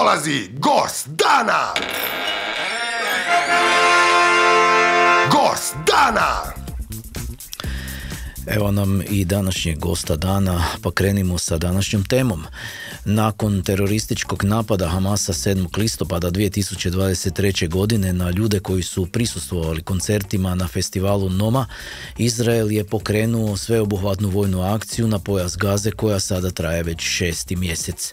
dolazi gost dana! Gost dana! Evo nam i današnjeg gosta dana, pa krenimo sa današnjom temom. Nakon terorističkog napada Hamasa 7. listopada 2023. godine na ljude koji su prisustvovali koncertima na festivalu Noma, Izrael je pokrenuo sveobuhvatnu vojnu akciju na pojas Gaze koja sada traje već šesti mjesec.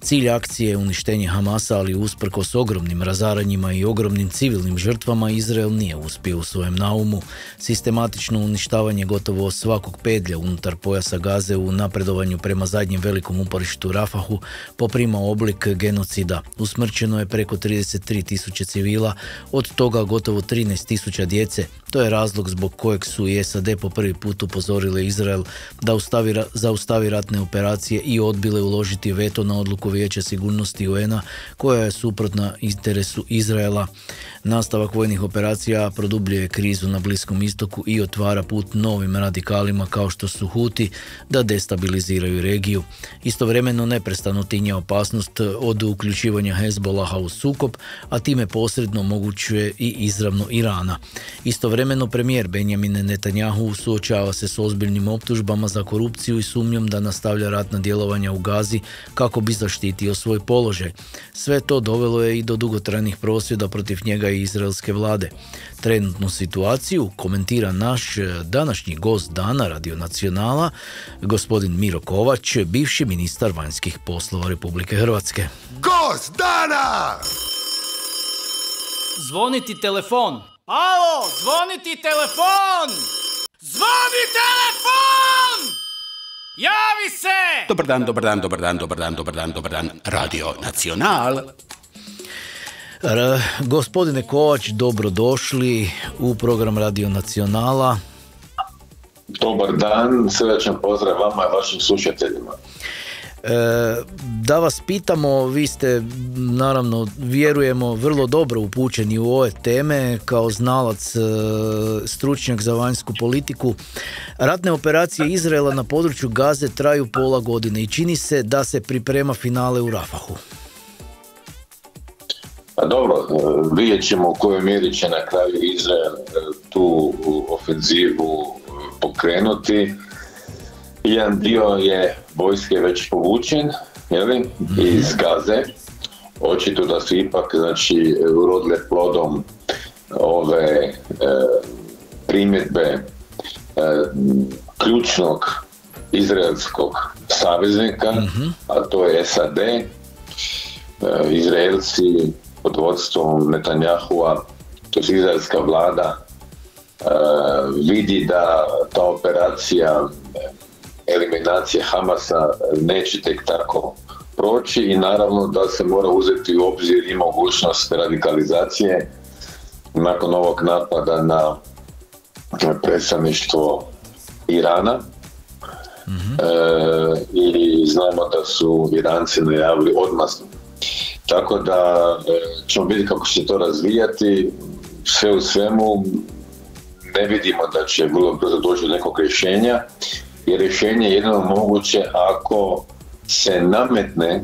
Cilj akcije je uništenje Hamasa, ali usprkos ogromnim razaranjima i ogromnim civilnim žrtvama Izrael nije uspio u svojem naumu. Sistematično uništavanje gotovo svakog pedlja unutar pojasa Gaze u napredovanju prema zadnjem velikom uporištu Rafahu poprima oblik genocida. Usmrćeno je preko 33 tisuće civila, od toga gotovo 13 tisuća djece. To je razlog zbog kojeg su i SAD po prvi put upozorile Izrael da ustavi, zaustavi ratne operacije i odbile uložiti veto na odluku Vijeća sigurnosti UN-a koja je suprotna interesu Izraela. Nastavak vojnih operacija produbljuje krizu na Bliskom istoku i otvara put novim radikalima kao što su Huti da destabiliziraju regiju. Istovremeno neprestano tinja opasnost od uključivanja Hezbolaha u sukob, a time posredno omogućuje i izravno Irana. Istovremeno premijer Benjamin Netanjahu suočava se s ozbiljnim optužbama za korupciju i sumnjom da nastavlja ratna djelovanja u Gazi kako bi zaštitio svoj položaj. Sve to dovelo je i do dugotrajnih prosvjeda protiv njega i izraelske vlade. Trenutnu situaciju komentira naš e, današnji gost dana Radio Nacionala, gospodin Miro Kovač, bivši ministar vanjskih poslova Republike Hrvatske. Gost dana! Zvoniti telefon! Alo, zvoniti telefon! Zvoni telefon! Javi se! Dobar dan, dobar dan, dobar dan, dobar dan, dobar dan, dobar dan, Radio Nacional. Gospodine Kovač, dobrodošli u program Radio Nacionala. Dobar dan, srdačan pozdrav vama i vašim slušateljima. E, da vas pitamo, vi ste naravno vjerujemo vrlo dobro upućeni u ove teme kao znalac e, stručnjak za vanjsku politiku. Ratne operacije Izraela na području Gaze traju pola godine i čini se da se priprema finale u Rafahu. Pa dobro, e, vidjet ćemo u kojoj mjeri će na kraju Izrael e, tu ofenzivu e, pokrenuti. Jedan dio je vojske već povučen jeli, iz Gaze. Očito da su ipak znači, urodile plodom ove primjedbe ključnog izraelskog saveznika, mhm. a to je SAD. Izraelci pod vodstvom Netanjahua, to je izraelska vlada, e, vidi da ta operacija eliminacije Hamasa neće tek tako proći i naravno da se mora uzeti u obzir i mogućnost radikalizacije nakon ovog napada na predstavništvo Irana. mm I znamo da su Iranci najavili odmah tako da e, ćemo vidjeti kako će se to razvijati. Sve u svemu ne vidimo da će vrlo brzo doći do nekog rješenja, jer rješenje je jedino moguće ako se nametne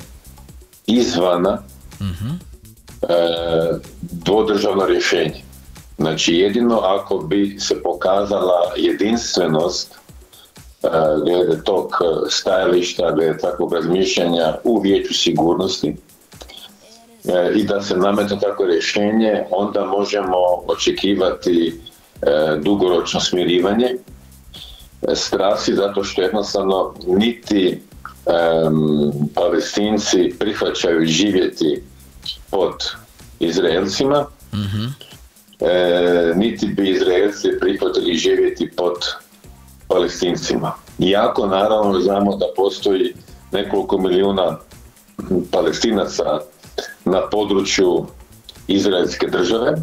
izvana uh dvodržavno rješenje. Znači jedino ako bi se pokazala jedinstvenost e, glede tog stajališta, glede takvog razmišljanja u vijeću sigurnosti, E, i da se nametne tako rješenje, onda možemo očekivati e, dugoročno smirivanje e, strasti zato što jednostavno niti palestinci prihvaćaju živjeti pod Izraelcima, mhm. niti bi Izraelci prihvatili živjeti pod palestincima. Iako naravno znamo da postoji nekoliko milijuna palestinaca na području Izraelske države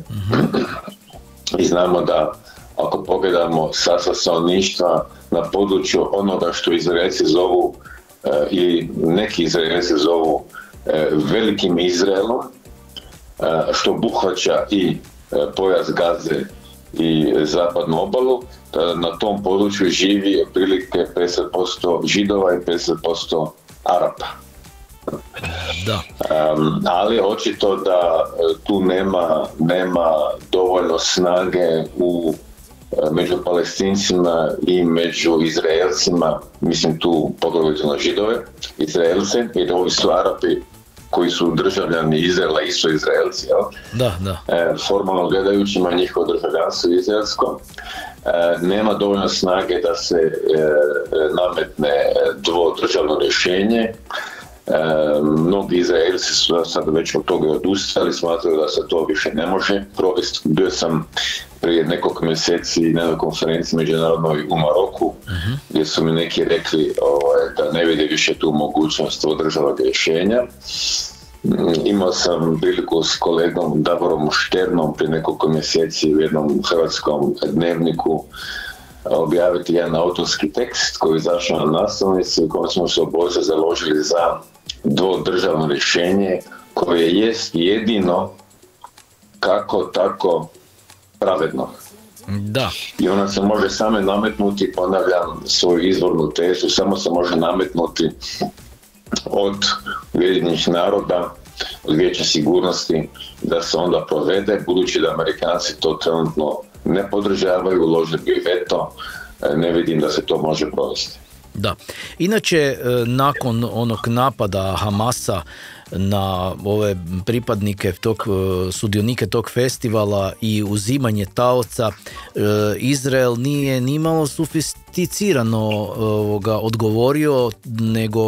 i znamo da ako pogledamo sasa stanovništva na području onoga što Izraelci zovu e, i neki Izraelci zovu e, velikim Izraelom, e, što buhvaća i pojas Gaze i zapadnu obalu, na tom području živi otprilike 50% židova i 50% Arapa. Da. Um, ali očito da e, tu nema, nema dovoljno snage u e, među palestincima i među Izraelcima, mislim tu poglavito na židove, Izraelce, jer ovi su Arapi koji su državljani Izraela, isto Izraelci, jel? Da, da. E, formalno gledajući ima njihovo državljanstvo izraelsko. E, nema dovoljno snage da se e, nametne dvodržavno rješenje. E, mnogi Izraelci su sad već od toga odustali, smatraju da se to više ne može provesti. Bio sam prije nekog mjeseci na konferenciji međunarodnoj u Maroku, gdje su mi neki rekli ovaj, da ne vide više tu mogućnost održavog rješenja. Imao sam priliku s kolegom Davorom Šternom prije nekoliko mjeseci u jednom hrvatskom dnevniku objaviti jedan autorski tekst koji je izašao na naslovnici u kojem smo se obojice založili za dvodržavno rješenje koje jest jedino kako tako pravedno. Da. I ona se može same nametnuti, ponavljam svoju izvornu tezu, samo se može nametnuti od Ujedinjenih naroda, od Vijeća sigurnosti, da se onda provede, budući da Amerikanci to trenutno ne podržavaju, uložili bi veto, ne vidim da se to može provesti. Da. Inače, e, nakon onog napada Hamasa na ove pripadnike tog, e, sudionike tog festivala i uzimanje taoca, e, Izrael nije nimalo sofisticirano ovoga, odgovorio, nego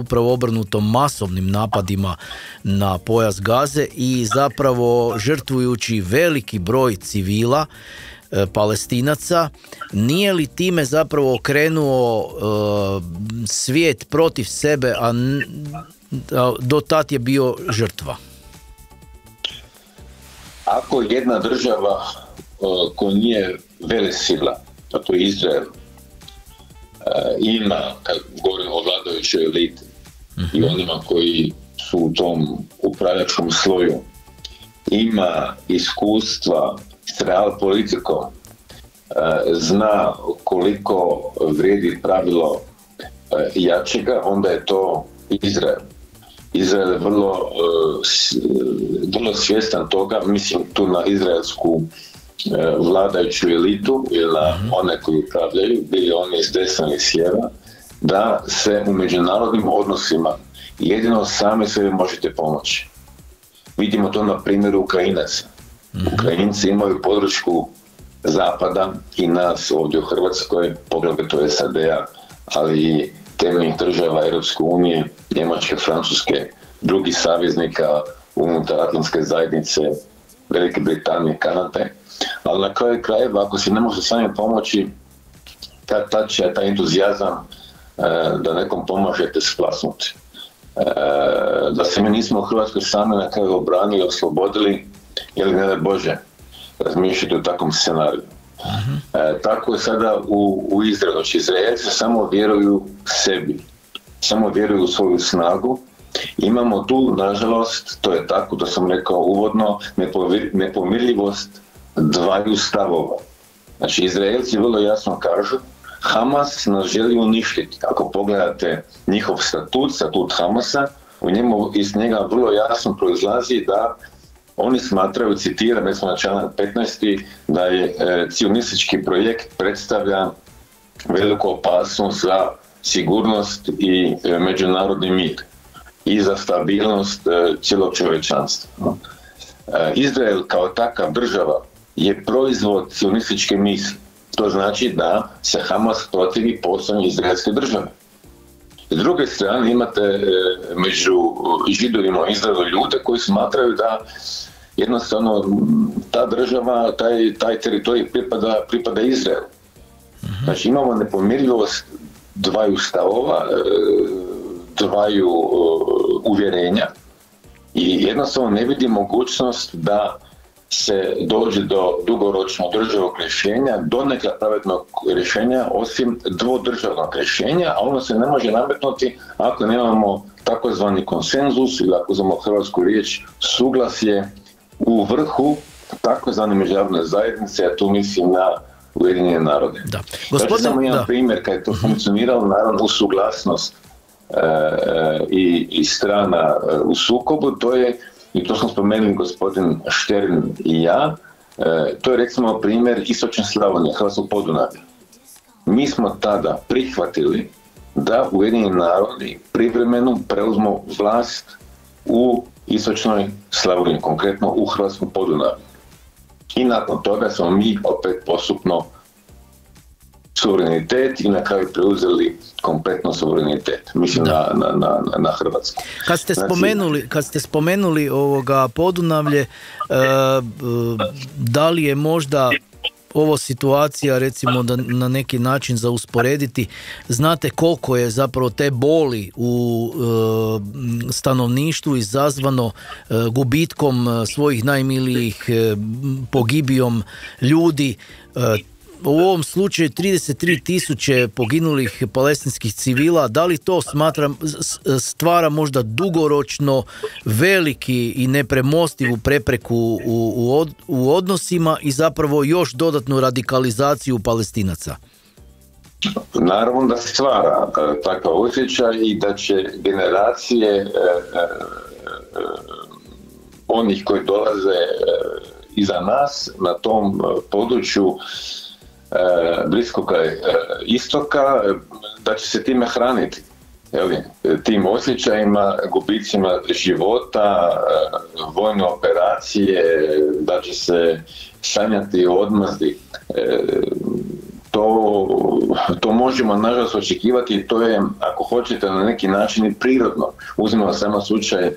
upravo obrnuto masovnim napadima na pojas Gaze i zapravo žrtvujući veliki broj civila, palestinaca, nije li time zapravo okrenuo e, svijet protiv sebe, a do tad je bio žrtva? Ako jedna država uh, koja nije velesila, a to je Izrael, ima, kad govorim o vladajućoj eliti i onima koji su u tom upravljačkom sloju, ima iskustva real politikom, uh, zna koliko vrijedi pravilo uh, jačega, onda je to Izrael. Izrael je vrlo, s- vrlo svjestan toga, mislim tu na izraelsku vladajuću elitu ili na one koji upravljaju, bili oni iz desna ili s lijeva, da se u međunarodnim odnosima jedino sami sebi možete pomoći. Vidimo to na primjeru Ukrajinaca. Ukrajinci imaju podršku Zapada i nas ovdje u Hrvatskoj, poglavito SAD-a, ali i temeljnih država Europske unije, Njemačke, Francuske, drugih saveznika unutar Atlantske zajednice, Velike Britanije, Kanade. Ali na kraju krajeva, ako si ne može sami pomoći, tad će taj entuzijazam e, da nekom pomažete splasnuti. E, da se mi nismo u Hrvatskoj sami na kraju obranili, oslobodili, ili ne daj Bože, razmišljati o takvom scenariju. E, tako je sada u, u Izraelu. Znači, Izraelci samo vjeruju sebi, samo vjeruju u svoju snagu. Imamo tu, nažalost, to je tako, to sam rekao uvodno, nepomirljivost dvaju stavova. Znači, Izraelci vrlo jasno kažu, Hamas nas želi uništiti. Ako pogledate njihov statut, statut Hamasa, u njemu iz njega vrlo jasno proizlazi da oni smatraju, citiram, recimo na članak 15. da je e, cionistički projekt predstavlja veliku opasnost za sigurnost i e, međunarodni mir i za stabilnost e, cijelog čovječanstva. Izrael kao takav država je proizvod cionističke misli. To znači da se Hamas protivi postojanju izraelske države. S druge strane imate e, među židovima Izraelu ljude koji smatraju da jednostavno ta država, taj, taj teritorij pripada, pripada Izraelu. Znači imamo nepomirljivost dvaju stavova, e, dvaju e, uvjerenja i jednostavno ne vidi mogućnost da se dođe do dugoročno državog rješenja, donekle pravednog rješenja, osim dvodržavnog rješenja, a ono se ne može nametnuti ako nemamo takozvani konsenzus ili ako uzmemo hrvatsku riječ suglasje u vrhu takozvane međunarodne zajednice, a tu mislim na Ujedinjene narode. Da. Gospodine, samo jedan da. primjer kad je to funkcioniralo, naravno uz suglasnost e, i, i strana e, u sukobu, to je, i to smo spomenuli gospodin Štern i ja, e, to je recimo primjer Istočne Slavonije, Hrvatskog Podunavlja. Mi smo tada prihvatili da Ujedinjeni narodi privremeno preuzmu vlast u Istočnoj Slavoniji, konkretno u Hrvatskom Podunavlju. I nakon toga smo mi opet postupno suverenitet i na kraju preuzeli kompletno suverenitet. Mislim na, na, na, na Hrvatsku. Kad ste Znači, spomenuli, kad ste spomenuli ovoga Podunavlje, e, e, da li je možda ovo situacija recimo da na neki način za usporediti znate koliko je zapravo te boli u e, stanovništvu izazvano e, gubitkom e, svojih najmilijih e, pogibijom ljudi e, u ovom slučaju 33 tisuće poginulih palestinskih civila, da li to smatram stvara možda dugoročno veliki i nepremostivu prepreku u, u, od- u odnosima i zapravo još dodatnu radikalizaciju palestinaca? Naravno da stvara e, takav osjećaj i da će generacije e, e, onih koji dolaze iza nas na tom području bliskog e, istoka, e, da će se time hraniti. je li, e, tim osjećajima, gubicima života, vojne operacije, da će se sanjati o odmazdi. E, to, to možemo nažalost očekivati i to je, ako hoćete, na neki način i prirodno. Uzmemo samo slučaj e,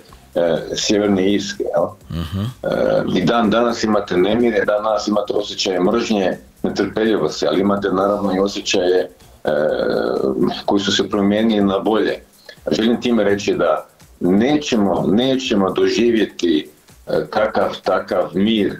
Sjeverne Irske. Jel? E, I dan danas imate nemire, dan danas imate osjećaje mržnje, netrpeljivosti, ali imate naravno i osjećaje e, koji su se promijenili na bolje. Želim time reći da nećemo, nećemo doživjeti e, kakav takav mir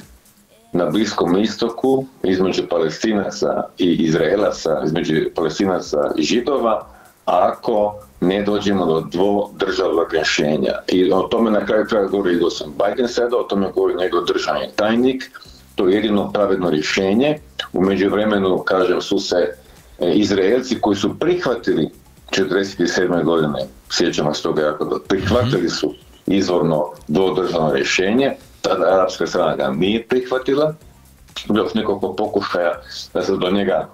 na Bliskom istoku između palestinaca i izraelaca, između palestinaca i židova, ako ne dođemo do dvodržavnog rješenja. I o tome na kraju kraja govori gospodin Biden sada, o tome govori njegov državni tajnik, to je jedino pravedno rješenje. U međuvremenu, kažem, su se e, Izraelci koji su prihvatili 1947. godine, sjećamo se toga jako dobro, prihvatili su izvorno dvodržavno rješenje, tada arapska strana ga nije prihvatila, bilo je nekoliko pokušaja da se do njega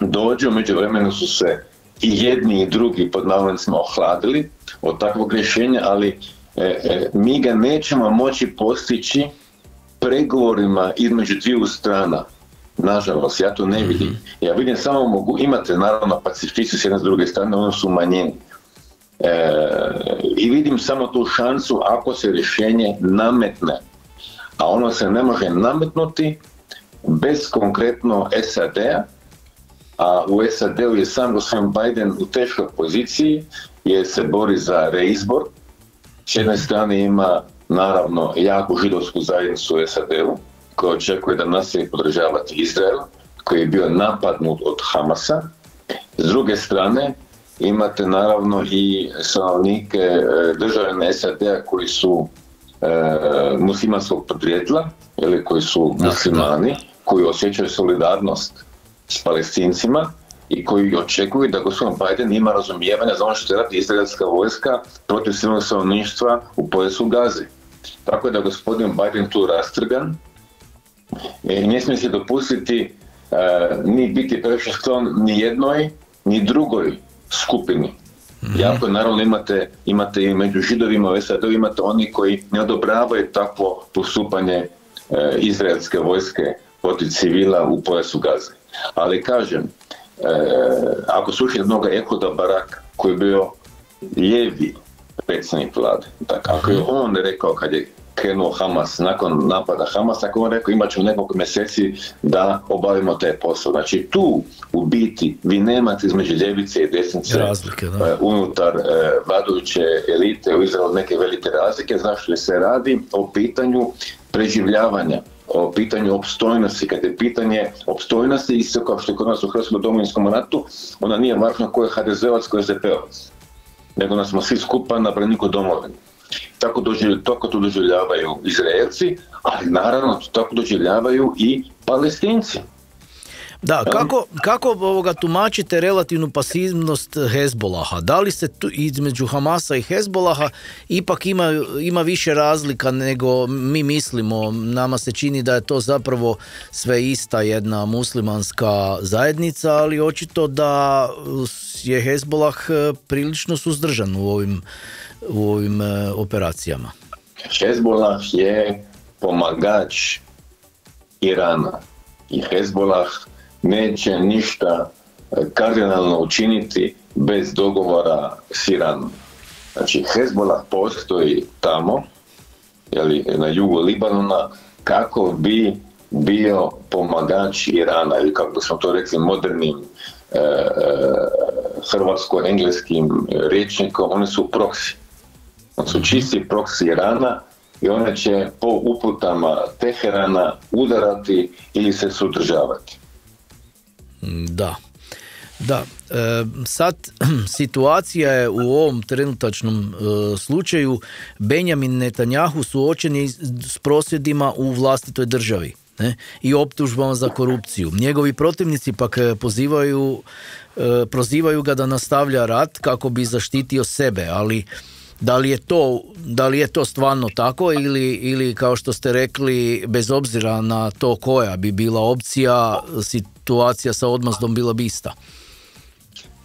dođe, u međuvremenu su se i jedni i drugi pod navodnicima ohladili od takvog rješenja, ali e, e, mi ga nećemo moći postići pregovorima između dviju strana. Nažalost, ja to ne vidim. Ja vidim samo mogu, imate naravno pacifici s jedne s druge strane, ono su manjeni. E, I vidim samo tu šansu ako se rješenje nametne. A ono se ne može nametnuti bez konkretno SAD-a, a u SAD-u je sam gospodin Biden u teškoj poziciji jer se bori za reizbor. S jedne strane ima naravno jaku židovsku zajednicu u SAD-u koja očekuje da nastavi podržavati Izrael koji je bio napadnut od Hamasa. S druge strane imate naravno i stanovnike e, države SAD-a koji su e, muslimanskog podrijetla ili koji su Da, muslimani, koji osjećaju solidarnost s palestincima i koji očekuju da gospodin Biden ima razumijevanja za ono što radi izraelska vojska protiv civilnog stanovništva u pojasu Gazi. Tako je da gospodin Biden tu rastrgan i ne smije se dopustiti e, ni biti previše sklon ni jednoj ni drugoj skupini. Jako naravno imate, imate i među židovima u SAD-u imate oni koji ne odobravaju takvo postupanje e, izraelske vojske protiv civila u pojasu Gaze. Ali kažem, e, ako slušate jednog Ehoda Baraka koji je bio lijevi predsjednik vlade, tako, ako je on rekao kad je krenuo Hamas, nakon napada Hamasa, ako je on rekao imat ćemo nekoliko mjeseci da obavimo taj posao. Znači tu u biti vi nemate između ljevice i desnice Razlike, da. e, unutar e, vladajuće elite u Izraelu neke velike razlike, zašto se radi? O pitanju preživljavanja o pitanju opstojnosti, kad je pitanje opstojnosti isto kao što je kod nas u Hrvatskom domovinskom ratu, ona nije važna ko je HDZ-ovac, ko je SDP-ovac, nego da smo svi skupa na braniku domovine. Tako, doživlj, tako to doživljavaju Izraelci, ali naravno tako doživljavaju i Palestinci. Da, kako, kako ovoga tumačite relativnu pasivnost Hezbolaha? Da li se tu između Hamasa i Hezbolaha ipak ima, ima više razlika nego mi mislimo? Nama se čini da je to zapravo sve ista jedna muslimanska zajednica, ali očito da je Hezbolah e, prilično suzdržan u ovim, u ovim e, operacijama. Hezbolah je pomagač Irana i Hezbolah neće ništa e, kardinalno učiniti bez dogovora s Iranom. Znači, Hezbollah postoji tamo, jeli, na jugu Libanona, kako bi bio pomagač Irana, ili kako smo to rekli modernim e, e, hrvatsko-engleskim rječnikom, oni su proksi. Oni su čisti proksi Irana i one će po uputama Teherana udarati ili se sudržavati. Da. Da, e, sad situacija je u ovom trenutačnom e, slučaju Benjamin Netanjahu suočen s prosvjedima u vlastitoj državi ne, i optužbama za korupciju. Njegovi protivnici pak e, pozivaju, prozivaju ga da nastavlja rat kako bi zaštitio sebe, ali da li je to, da li je to stvarno tako ili, ili kao što ste rekli, bez obzira na to koja bi bila opcija, situacija sa odmazdom bila bi ista?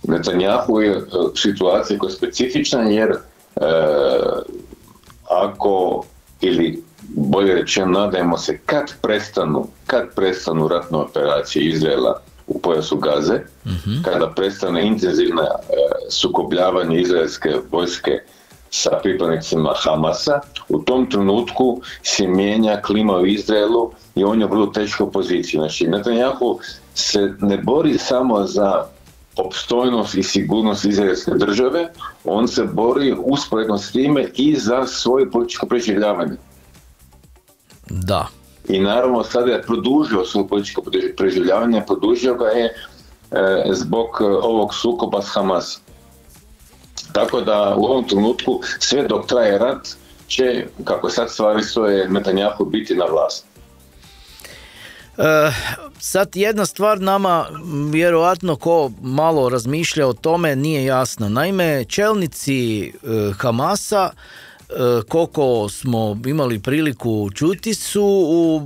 Netanjahu je e, situacija koja je specifična jer e, ako ili bolje rečeno nadajmo se kad prestanu, kad prestanu ratne operacije Izraela u pojasu Gaze, mhm. kada prestane intenzivna e, sukobljavanje izraelske vojske sa pripadnicima Hamasa, u tom trenutku se mijenja klima u Izraelu i on je u vrlo teškoj poziciji. Znači, Netanjahu se ne bori samo za opstojnost i sigurnost izraelske države, on se bori usporedno s time i za svoje političko preživljavanje. Da. I naravno sada je produžio svoje političko preživljavanje, produžio ga je e, zbog ovog sukoba s Hamasom. Tako da u ovom trenutku sve dok traje rat će, kako sad stvari stoje, Netanjahu biti na vlasti. E, sad jedna stvar nama vjerojatno ko malo razmišlja o tome nije jasna. Naime, čelnici e, Hamasa e, koliko smo imali priliku čuti su u,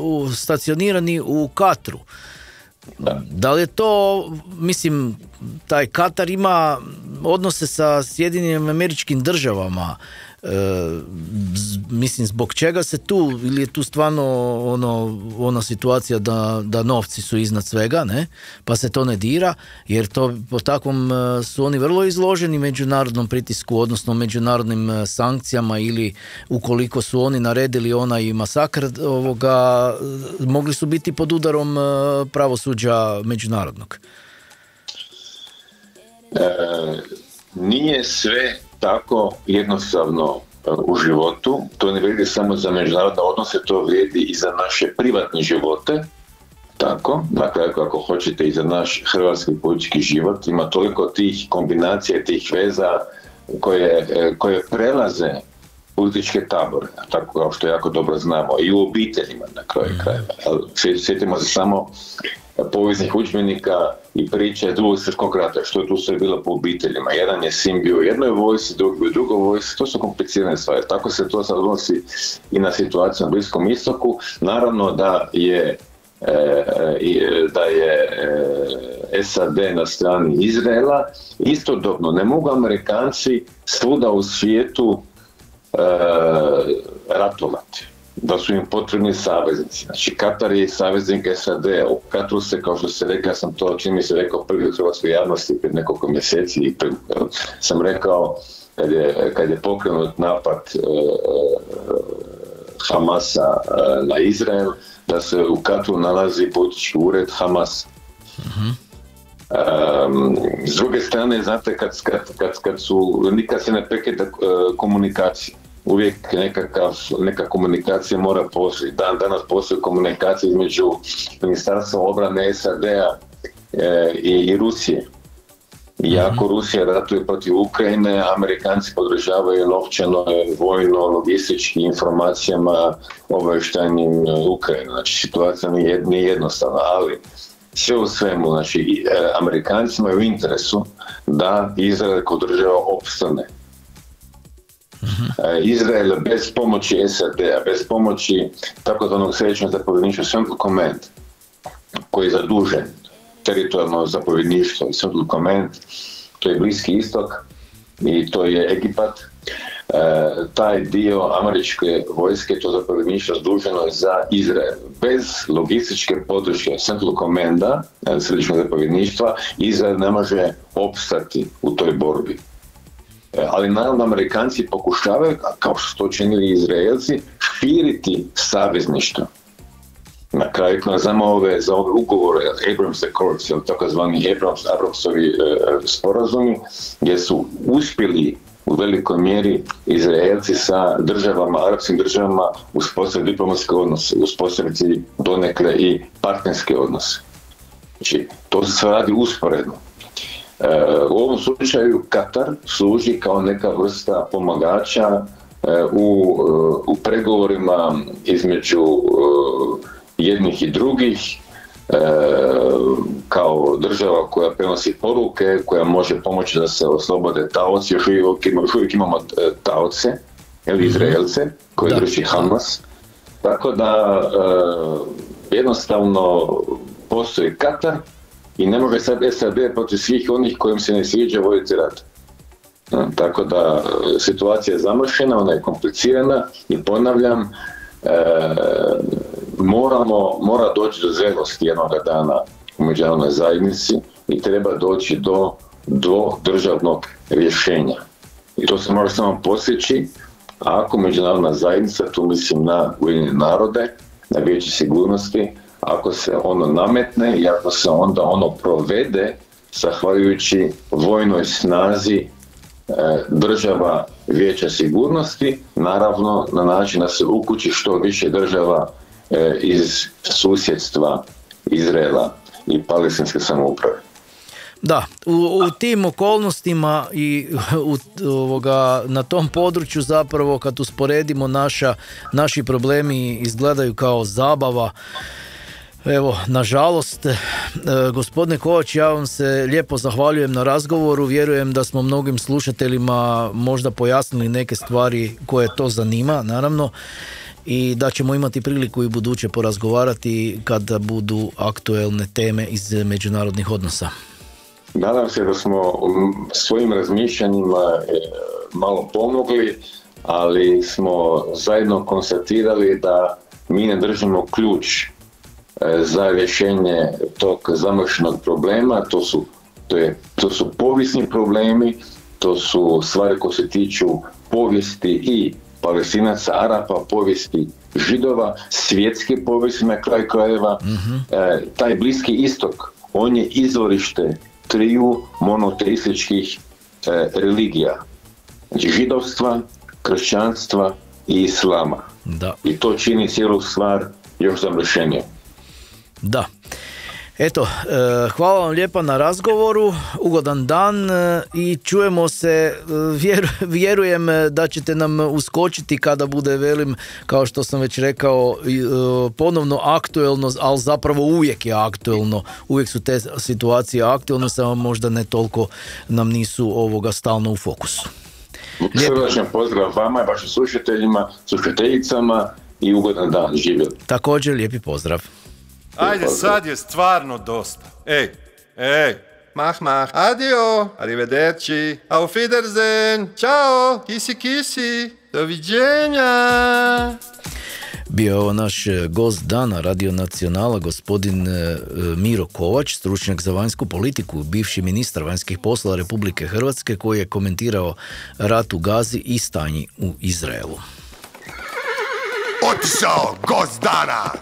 u, stacionirani u Katru. Da. da li je to, mislim, taj Katar ima odnose sa Sjedinjenim američkim državama, mislim zbog čega se tu ili je tu stvarno ono, ona situacija da, da novci su iznad svega ne? Pa se to ne dira jer to po takvom e, su oni vrlo izloženi međunarodnom pritisku odnosno međunarodnim e, sankcijama ili ukoliko su oni naredili onaj masakr ovoga mogli su biti pod udarom pravosuđa međunarodnog. Nije sve tako jednostavno e, u životu, to ne vrijedi samo za međunarodne odnose, to vrijedi i za naše privatne živote, tako, dakle ako hoćete i za naš hrvatski politički život, ima toliko tih kombinacija, tih veza koje, e, koje prelaze političke tabore, tako kao što jako dobro znamo, i u obiteljima na kraju krajeva. Sjetimo se samo povijesnih udžbenika i priče drugog svjetskog rata, što je tu sve bilo po obiteljima. Jedan je sin bio u jednoj vojsi, drugi u drugoj vojsi, to su komplicirane stvari. Tako se to sad odnosi i na situaciju na Bliskom istoku. Naravno da je e, da je e, SAD na strani Izraela. Istodobno ne mogu Amerikanci svuda u svijetu e, ratovati da su im potrebni saveznici. Znači, Katar je saveznik SAD, u Katru se, kao što se rekao, ja sam to čini mi se rekao prvi u hrvatskoj javnosti pred nekoliko mjeseci i sam rekao kad je, kad je pokrenut napad e, e Hamasa e, na Izrael, da se u Katru nalazi politički ured Hamas. uh s druge strane, znate, kad, kad, kad, kad su, nikad se ne prekida e, komunikacija uvijek nekakav, neka komunikacija mora postojiti. Dan danas postoji komunikacija između Ministarstva obrane SAD-a e, i, Rusije. Iako mhm. Rusija ratuje protiv Ukrajine, Amerikanci podržavaju novčano, vojno, logistički informacijama obavještajnim Ukrajine. Znači situacija nije, jednostavna, ali sve u svemu, znači, i, e, Amerikancima je u interesu da Izrael kao država opstane. E, Izrael bez pomoći SAD-a, bez pomoći takozvanog središnjeg zapovjedništva Central Command, koji je zadužen teritorijalno zapovjedništvo i Central Command, to je Bliski istok i to je Egipat, E, taj dio američke vojske, to zapovjedništvo zaduženo je za Izrael. Bez logističke podrške Central Commanda, e, središnjeg zapovjedništva, Izrael ne može opstati u toj borbi. E, ali naravno Amerikanci pokušavaju, kao što to činili Izraelci, širiti savezništvo. Na kraju kad znamo ove, za ove ugovore Abrams Accords, takozvani Abrams, Abramsovi e, sporazumi, gdje su uspjeli u velikoj mjeri Izraelci sa državama, arapskim državama uspostaviti diplomatske odnose, uspostaviti donekle i partnerske odnose. Znači, to se radi usporedno. E, u ovom slučaju Katar služi kao neka vrsta pomagača e, u, u pregovorima između e, jednih i drugih E, kao država koja prenosi poruke, koja može pomoći da se oslobode taoci, još uvijek, još uvijek imamo e, taoce, ili mhm. Izraelce, koji drži Hamas. Tako da e, jednostavno postoji Katar i ne može sad SAD protiv svih onih kojim se ne sviđa voditi rat. Tako da situacija je zamršena, ona je komplicirana i ponavljam, moramo, mora doći do zrelosti jednoga dana u međunarodnoj zajednici i treba doći do, do državnog rješenja. I to se može samo posjeći ako međunarodna zajednica, tu mislim na Ujedinjene narode, na vijeće sigurnosti, ako se ono nametne i ako se onda ono provede zahvaljujući vojnoj snazi e, država vijeća sigurnosti, naravno na način da se ukući što više država E, iz susjedstva Izraela i palestinske samouprave. Da, u, u, tim okolnostima i u, ovoga, na tom području zapravo kad usporedimo naša, naši problemi izgledaju kao zabava. Evo, nažalost, e, gospodine Kovač, ja vam se lijepo zahvaljujem na razgovoru. Vjerujem da smo mnogim slušateljima možda pojasnili neke stvari koje to zanima, naravno i da ćemo imati priliku i buduće porazgovarati kada budu aktuelne teme iz međunarodnih odnosa. Nadam se da smo svojim razmišljanjima e, malo pomogli, ali smo zajedno konstatirali da mi ne držimo ključ za rješenje tog zamršenog problema, to su, to, je, to su povijesni problemi, to su stvari koje se tiču povijesti i palestinaca, Arapa, povijesti židova, svjetske povijesti na kraju krajeva. Mhm. E, taj bliski istok, on je izvorište triju monoteističkih e, religija. Znači židovstva, kršćanstva i islama. Da. I to čini cijelu stvar još zamršenije. Da. Eto, e, hvala vam lijepa na razgovoru, ugodan dan e, i čujemo se, e, vjerujem da ćete nam uskočiti kada bude, velim, kao što sam već rekao, ponovno aktuelno, ali zapravo uvijek je aktuelno, uvijek su te situacije aktuelne, samo možda ne toliko nam nisu ovoga stalno u fokusu. Srdačan pozdrav vama i vašim slušateljima, slušateljicama i ugodan dan, živjeli. Također lijepi pozdrav. Ajde, sad je stvarno dosta. Ej, ej, mach, mach. Adio, arrivederci, auf Wiedersehen, ciao, kisi, kisi, doviđenja. Bio je ovo naš e, gost dana Radio Nacionala, gospodin e, Miro Kovač, stručnjak za vanjsku politiku, bivši ministar vanjskih poslova Republike Hrvatske, koji je komentirao rat u Gazi i stanji u Izraelu. Otišao gost dana!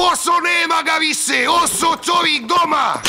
Oso nema ga više, oso čovjek doma!